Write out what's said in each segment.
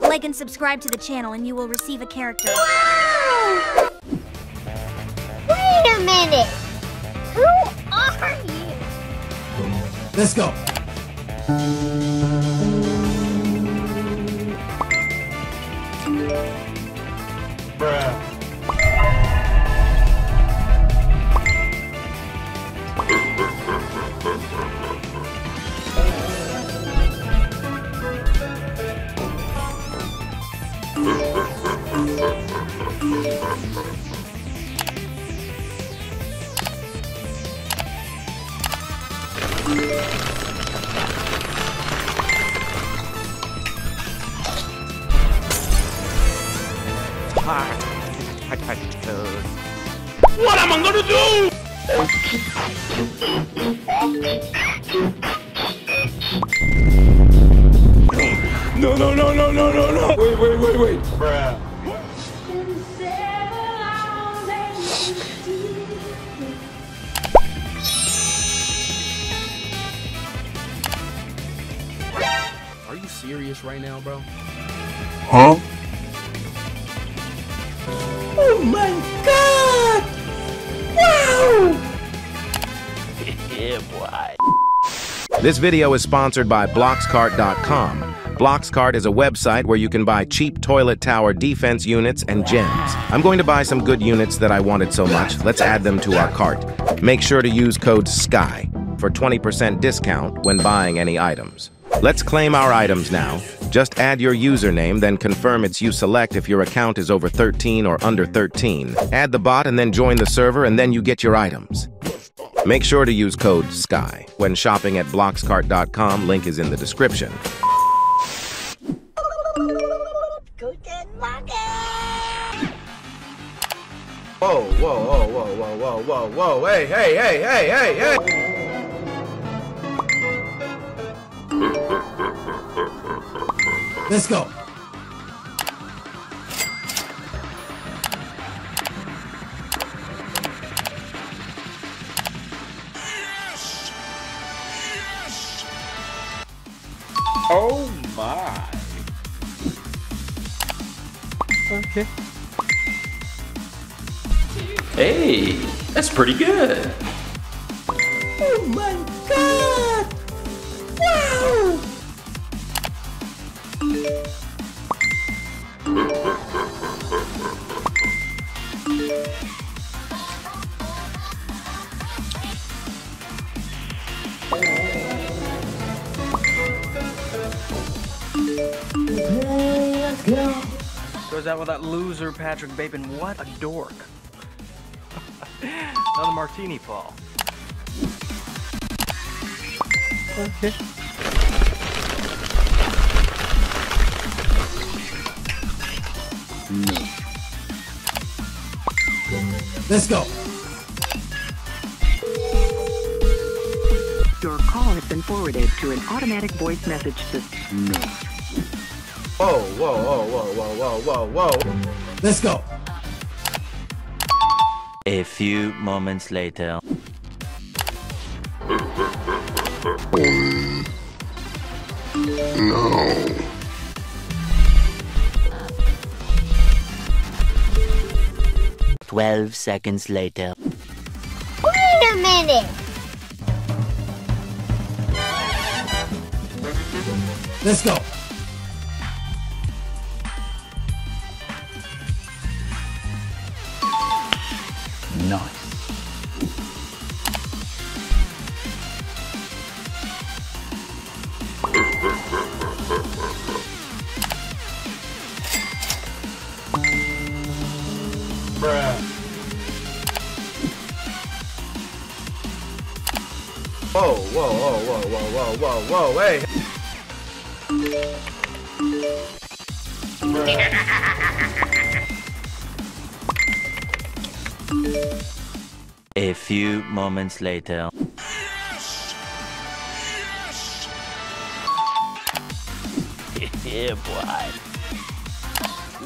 Like and subscribe to the channel and you will receive a character. Wait a minute! Who are you? Let's go. What am I gonna do? No, no, no, no, no, no, no. Wait, wait, wait, wait. Are serious right now, bro? Huh? Oh my god! Wow! This video is sponsored by Bloxcart.com. Blockscart is a website where you can buy cheap toilet tower defense units and gems. I'm going to buy some good units that I wanted so much. Let's add them to our cart. Make sure to use code SKY for 20% discount when buying any items. Let's claim our items now. Just add your username, then confirm it's you select if your account is over 13 or under 13. Add the bot and then join the server and then you get your items. Make sure to use code SKY when shopping at Bloxcart.com. Link is in the description. Whoa, whoa, whoa, whoa, whoa, whoa, whoa, whoa, hey, hey, hey, hey, hey, hey! Let's go. Oh my. Okay. Hey, that's pretty good. Goes out with that loser Patrick Bateman. What a dork. Another martini Paul. Okay. Let's go. Your call has been forwarded to an automatic voice message system. Whoa, whoa, whoa, whoa, whoa, whoa, whoa, whoa. Let's go. A few moments later. Twelve seconds later. Wait a minute! Let's go. Nice. Whoa, whoa, whoa, whoa, whoa, hey! A few moments later. yeah, boy.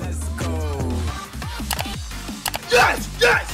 Yes, yes, yes,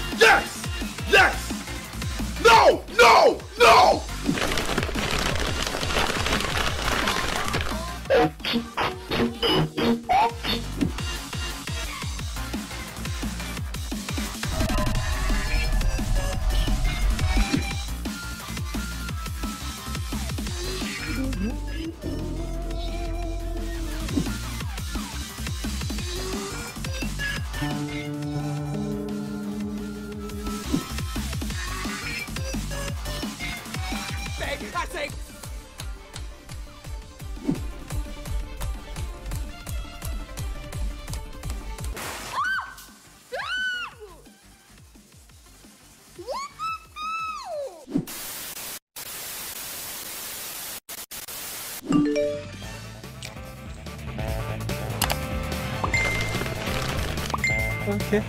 Okay.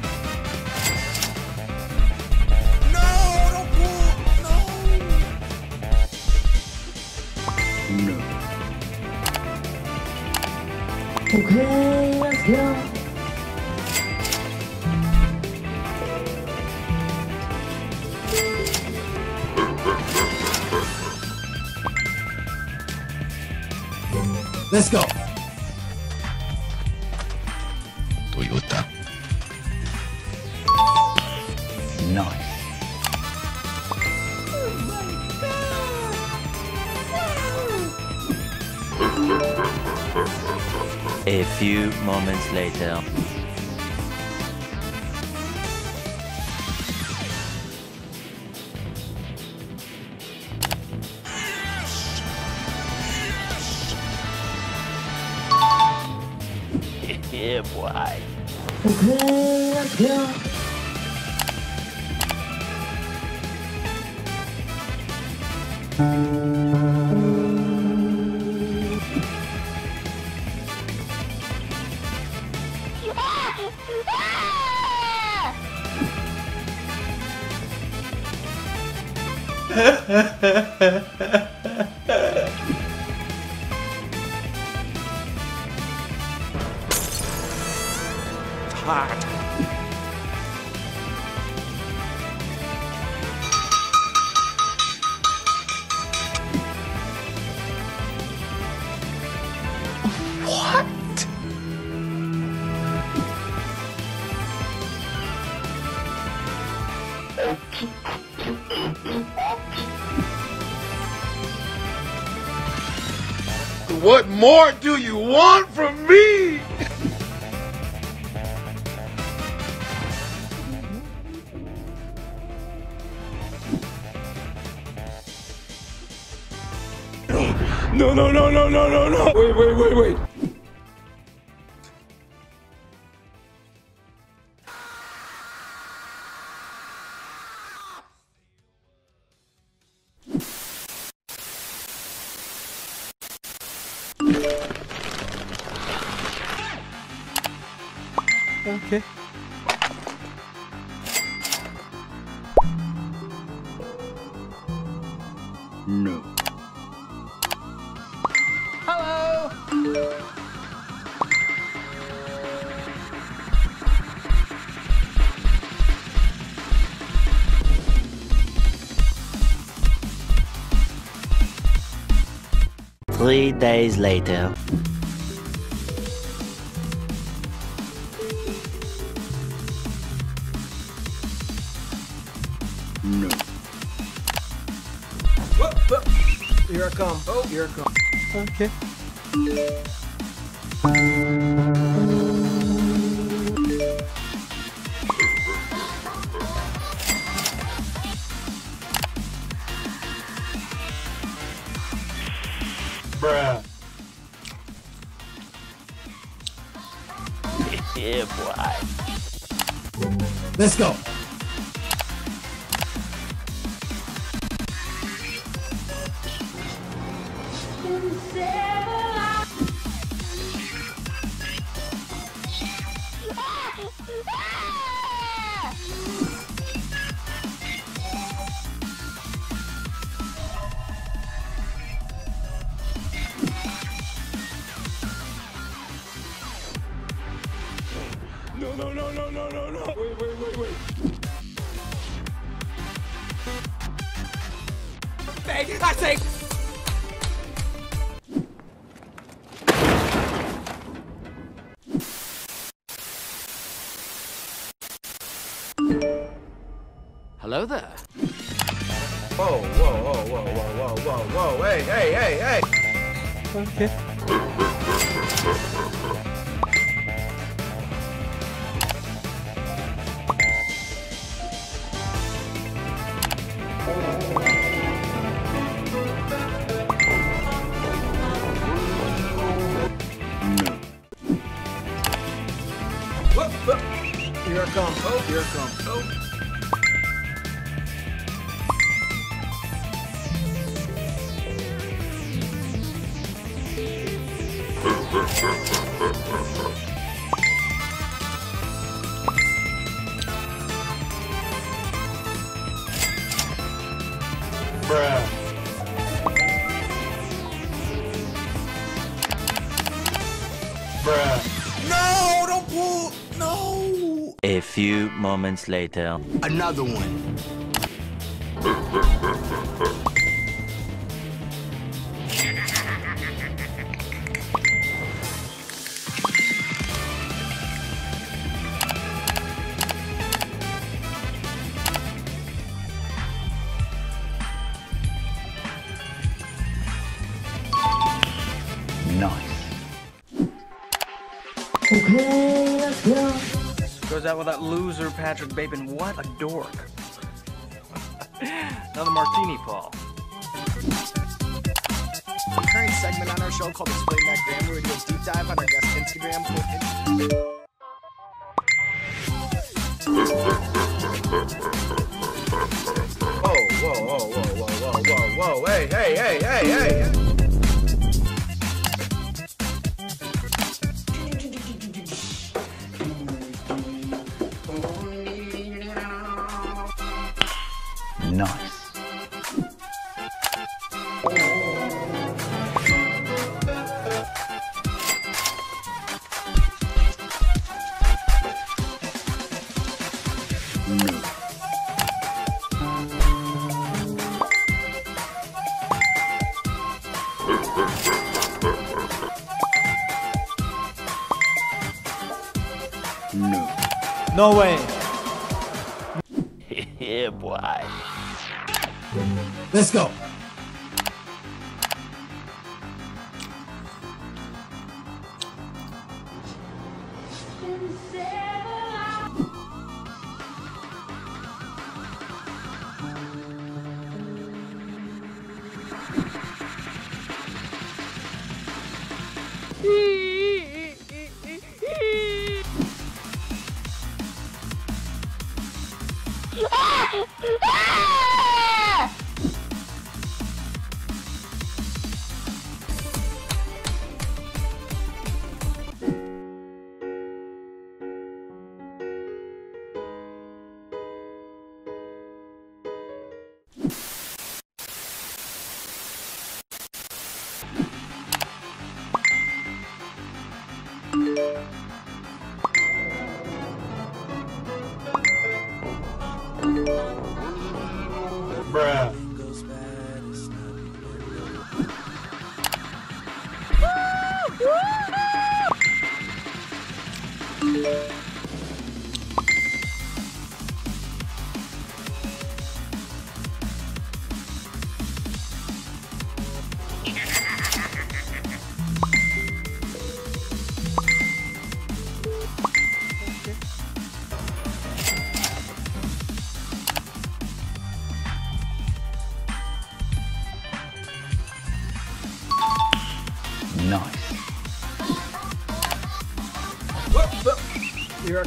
Okay, let's go. Let's go. A few moments later. yeah, boy. Okay, let's go. What more do you want from me? No, no, no, no, no, no, no. Wait, wait, wait, wait. Okay. No. Three days later. Come. Here I come. Okay. Bruh. yeah, boy. Let's go. No, no, no, no, no, no, no. Wait, wait, wait, wait. Hey, I say. Hello there. Whoa, whoa, whoa, whoa, whoa, whoa, whoa, whoa, hey, hey, hey, hey! Okay. Here comes. Oh. Moments later. Another one. Goes out with that loser Patrick Bateman. What a dork. Another martini, Paul. Current segment on our show called Explain That Gram, where we do a deep dive on our guest Instagram. Whoa, whoa, whoa, whoa, whoa, whoa, whoa, whoa, hey, hey, hey, hey, hey. No way. yeah, boy. Let's go.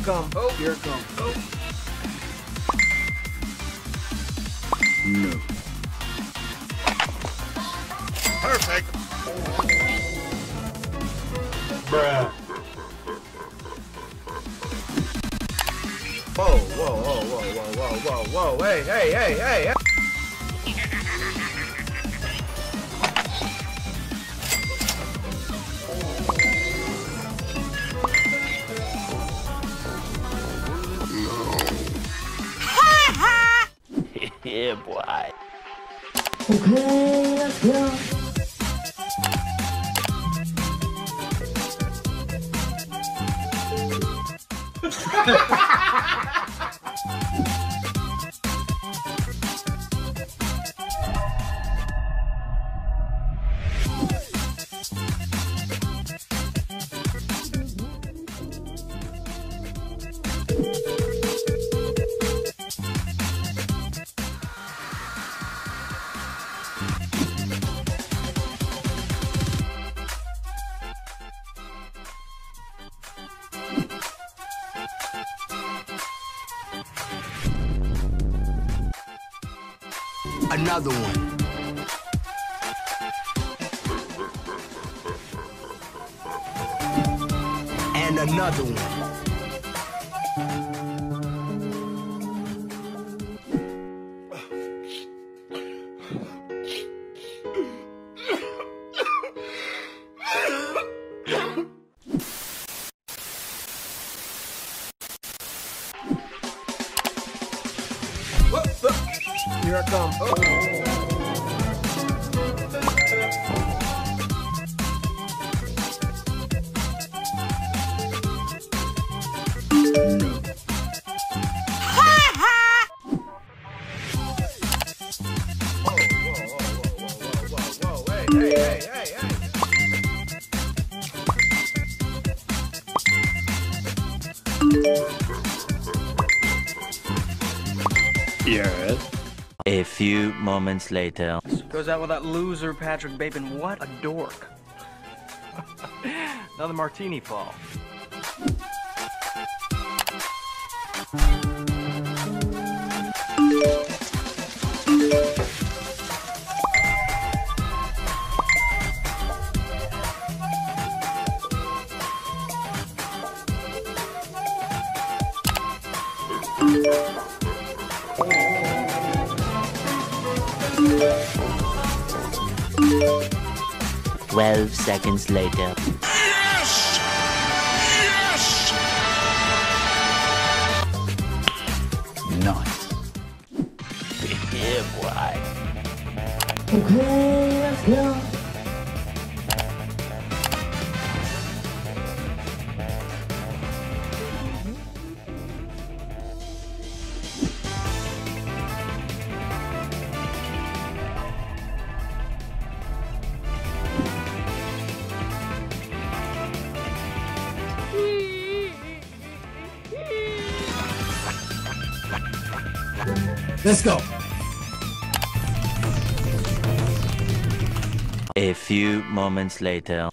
Here come. Oh, here I come. Oh. No. Perfect. Bruh. Whoa, whoa, whoa, whoa, whoa, whoa, whoa, whoa, hey, hey, hey, hey, hey. Yeah, boy. Okay, let's go. Ha ha ha ha! Another one. And another one. Here I come. Oh. Moments later. Goes out with that loser Patrick Bateman. What a dork. Another martini Paul. Twelve seconds later. Yes! Yes! Nice. yeah, boy. Okay, Let's go. A few moments later.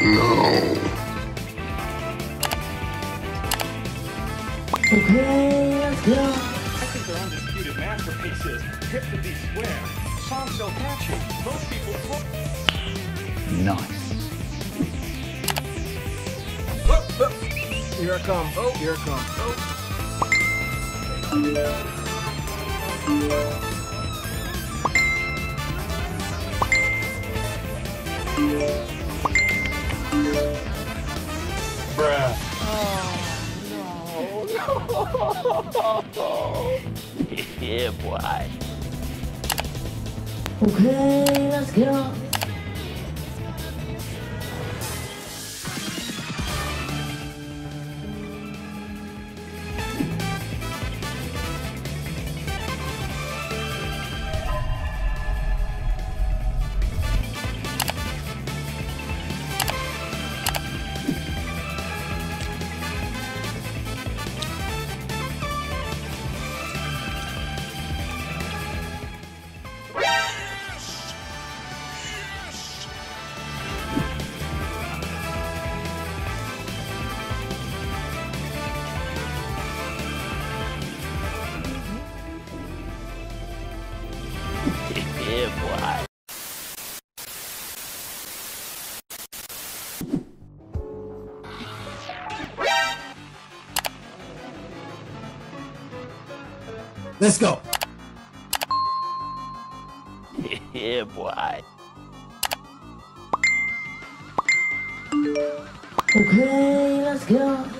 They're undisputed masterpieces. To be square. So catchy. Most people. Nice. Here I come. Oh, here I come. Oh. yeah, boy. Yeah, boy. Let's go. yeah, boy. Okay, Let's go.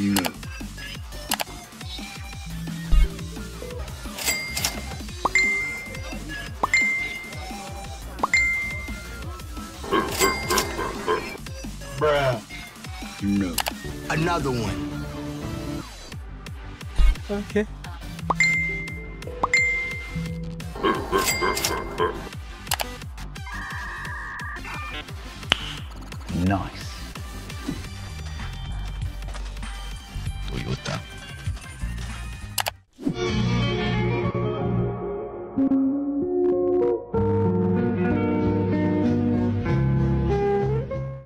No. Bruh. No. Another one. Okay.